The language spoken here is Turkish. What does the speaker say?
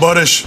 Barış.